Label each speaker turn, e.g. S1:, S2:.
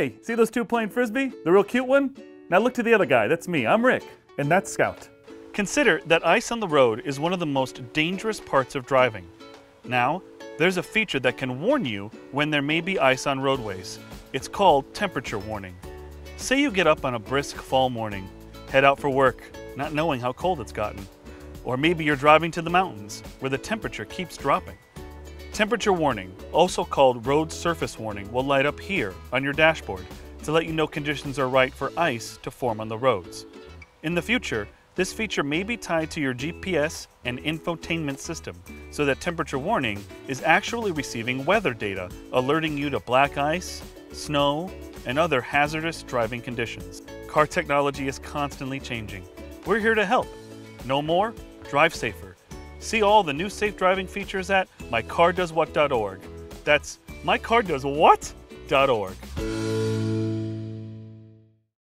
S1: Hey, see those two playing frisbee? The real cute one? Now look to the other guy. That's me. I'm Rick. And that's Scout. Consider that ice on the road is one of the most dangerous parts of driving. Now, there's a feature that can warn you when there may be ice on roadways. It's called temperature warning. Say you get up on a brisk fall morning, head out for work, not knowing how cold it's gotten. Or maybe you're driving to the mountains, where the temperature keeps dropping. Temperature warning, also called road surface warning, will light up here on your dashboard to let you know conditions are right for ice to form on the roads. In the future, this feature may be tied to your GPS and infotainment system so that temperature warning is actually receiving weather data alerting you to black ice, snow, and other hazardous driving conditions. Car technology is constantly changing. We're here to help. Know more? Drive safer. See all the new safe driving features at mycardoeswhat.org. That's mycardoeswhat.org.